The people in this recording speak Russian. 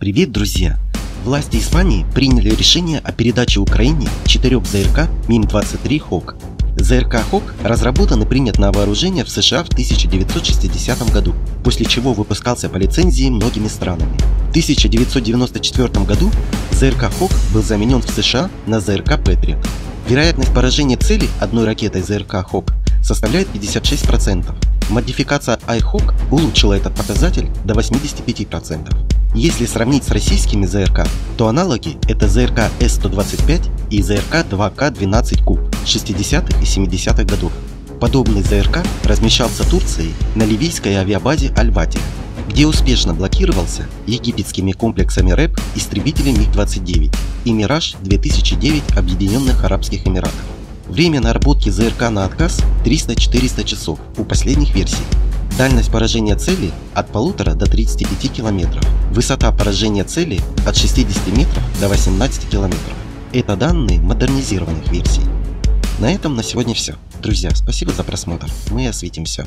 Привет, друзья! Власти Испании приняли решение о передаче Украине четырех ЗРК МИМ-23 «Хок». ЗРК «Хок» разработан и принят на вооружение в США в 1960 году, после чего выпускался по лицензии многими странами. В 1994 году ЗРК «Хок» был заменен в США на ЗРК «Патриот». Вероятность поражения цели одной ракетой ЗРК «Хок» составляет 56%. Модификация iHawk улучшила этот показатель до 85%. Если сравнить с российскими ЗРК, то аналоги это ЗРК С-125 и ЗРК 2К-12 Куб 60-х и 70-х годов. Подобный ЗРК размещался Турцией на ливийской авиабазе Аль-Ватия, где успешно блокировался египетскими комплексами РЭП истребителей МиГ-29 и Мираж-2009 Объединенных Арабских Эмиратов. Время наработки ЗРК на отказ 300-400 часов у последних версий. Дальность поражения цели от 1,5 до 35 км. Высота поражения цели от 60 метров до 18 км. Это данные модернизированных версий. На этом на сегодня все. Друзья, спасибо за просмотр. Мы осветим все.